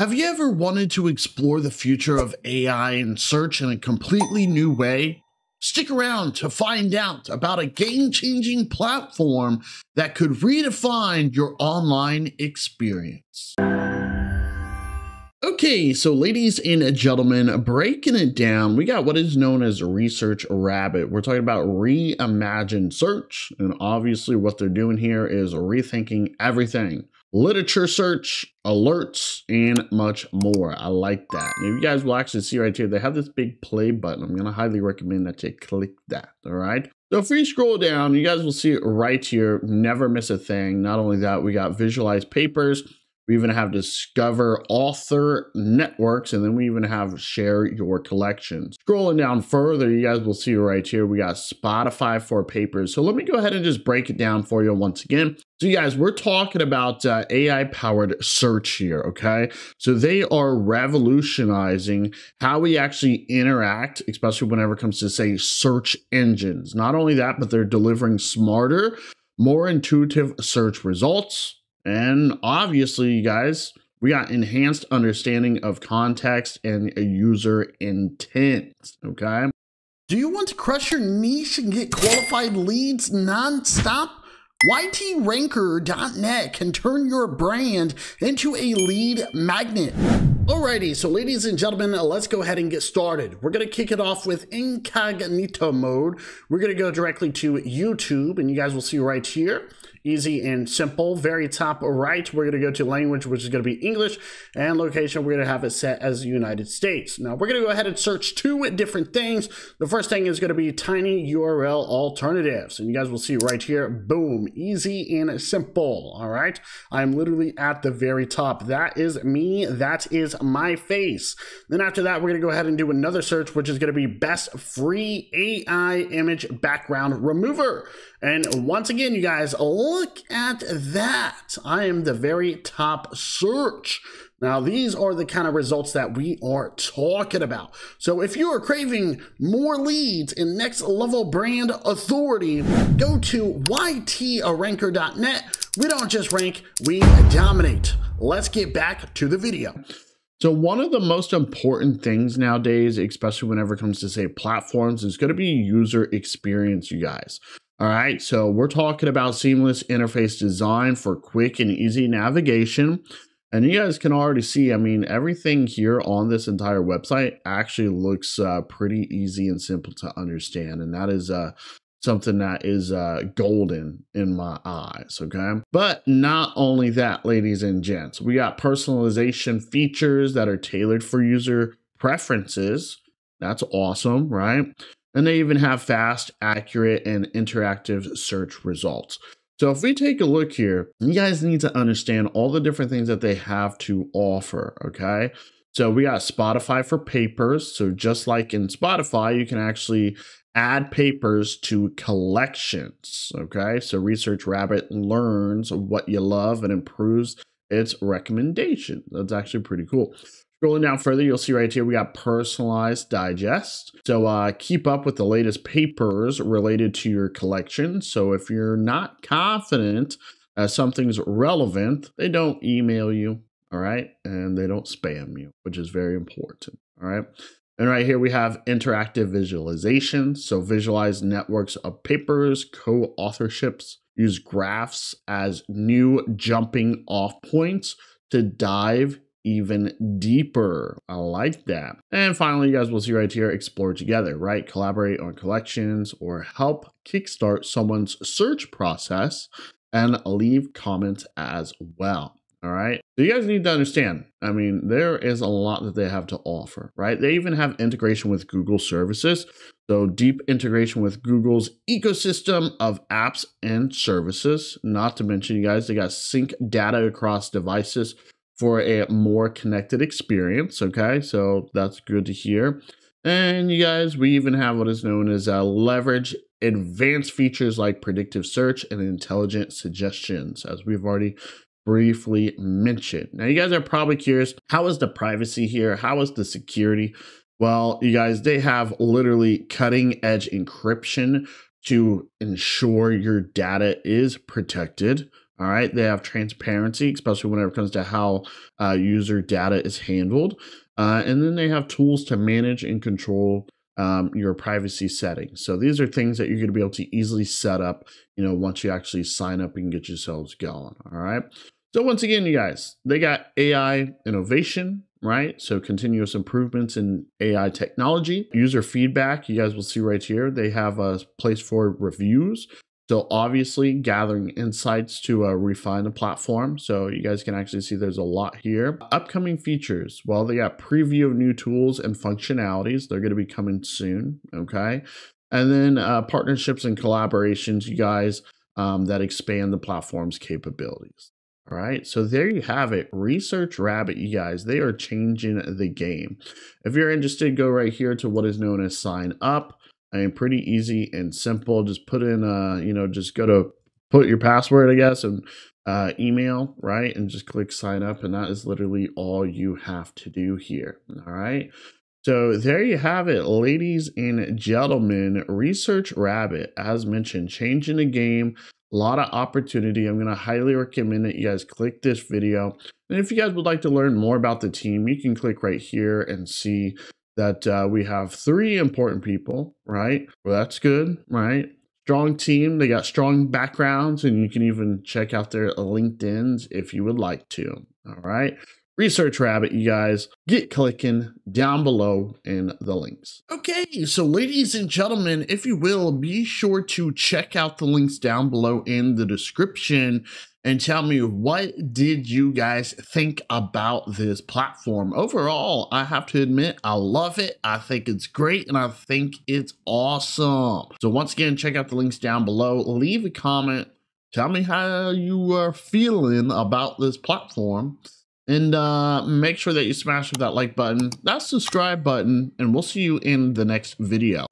Have you ever wanted to explore the future of AI and search in a completely new way? Stick around to find out about a game changing platform that could redefine your online experience. Okay, so ladies and gentlemen, breaking it down, we got what is known as Research Rabbit. We're talking about reimagined search, and obviously, what they're doing here is rethinking everything literature search, alerts, and much more. I like that. If you guys will actually see right here, they have this big play button. I'm to highly recommend that you click that, all right? So if we scroll down, you guys will see it right here, never miss a thing. Not only that, we got visualized papers, we even have discover author networks, and then we even have share your collections. Scrolling down further, you guys will see right here, we got Spotify for papers. So let me go ahead and just break it down for you once again. So you guys, we're talking about uh, AI powered search here, okay? So they are revolutionizing how we actually interact, especially whenever it comes to say search engines. Not only that, but they're delivering smarter, more intuitive search results and obviously, you guys, we got enhanced understanding of context and user intent. Okay. Do you want to crush your niche and get qualified leads nonstop? YTRanker.net can turn your brand into a lead magnet. Alrighty, so ladies and gentlemen, let's go ahead and get started. We're to kick it off with incognito mode. We're to go directly to YouTube, and you guys will see right here easy and simple. Very top right, we're going to go to language, which is going to be English, and location, we're going to have it set as United States. Now, we're going to go ahead and search two different things. The first thing is going to be tiny URL alternatives, and you guys will see right here, boom, easy and simple, all right? I'm literally at the very top. That is me. That is my face. Then after that, we're going to go ahead and do another search, which is going to be best free AI image background remover. And once again, you guys, look at that. I am the very top search. Now, these are the kind of results that we are talking about. So, if you are craving more leads in next level brand authority, go to ytranker.net. We don't just rank, we dominate. Let's get back to the video. So one of the most important things nowadays, especially whenever it comes to say platforms, is going to be user experience, you guys. All right, so we're talking about seamless interface design for quick and easy navigation. And you guys can already see, I mean, everything here on this entire website actually looks uh, pretty easy and simple to understand. And that is uh, something that is uh, golden in my eyes, okay? But not only that, ladies and gents, we got personalization features that are tailored for user preferences. That's awesome, right? And they even have fast, accurate, and interactive search results. So if we take a look here, you guys need to understand all the different things that they have to offer, okay? So we got Spotify for papers. So just like in Spotify, you can actually add papers to collections, okay? So Research Rabbit learns what you love and improves its recommendation. That's actually pretty cool. Scrolling down further, you'll see right here we got personalized digest. So uh, keep up with the latest papers related to your collection. So if you're not confident that something's relevant, they don't email you, all right? And they don't spam you, which is very important, all right? And right here we have interactive visualization. So visualize networks of papers, co-authorships, use graphs as new jumping off points to dive even deeper. I like that. And finally, you guys will see right here, explore together, right? Collaborate on collections or help kickstart someone's search process and leave comments as well. All right. So you guys need to understand, I mean, there is a lot that they have to offer, right? They even have integration with Google services. So deep integration with Google's ecosystem of apps and services. Not to mention, you guys, they got sync data across devices for a more connected experience. Okay, so that's good to hear. And you guys, we even have what is known as uh, leverage advanced features like predictive search and intelligent suggestions, as we've already briefly mentioned. Now, you guys are probably curious how is the privacy here? How is the security? Well, you guys, they have literally cutting edge encryption to ensure your data is protected. All right, they have transparency, especially whenever it comes to how uh, user data is handled. Uh, and then they have tools to manage and control um, your privacy settings. So these are things that you're going to be able to easily set up, you know, once you actually sign up and get yourselves going. All right. So once again, you guys, they got AI innovation, right? So continuous improvements in AI technology, user feedback. You guys will see right here. They have a place for reviews. So obviously gathering insights to uh, refine the platform. So you guys can actually see there's a lot here. Upcoming features. Well, they got preview of new tools and functionalities. They're going to be coming soon. Okay. And then uh, partnerships and collaborations, you guys, um, that expand the platform's capabilities. All right, so there you have it. Research Rabbit, you guys, they are changing the game. If you're interested, go right here to what is known as sign up. I mean, pretty easy and simple. Just put in, uh, you know, just go to put your password, I guess, and uh, email, right? And just click sign up. And that is literally all you have to do here. All right. So there you have it, ladies and gentlemen. Research Rabbit, as mentioned, changing the game. A lot of opportunity. I'm going to highly recommend that you guys click this video. And if you guys would like to learn more about the team, you can click right here and see that uh, we have three important people, right? Well, that's good, right? Strong team. They got strong backgrounds, and you can even check out their LinkedIn's if you would like to. All right. Research Rabbit, you guys, get clicking down below in the links. Okay, so ladies and gentlemen, if you will, be sure to check out the links down below in the description and tell me what did you guys think about this platform. Overall i have to admit i love it. I think it's great and i think it's awesome. So once again check out the links down below. Leave a comment. Tell me how you are feeling about this platform and uh, make sure that you smash that like button that subscribe button and we'll see you in the next video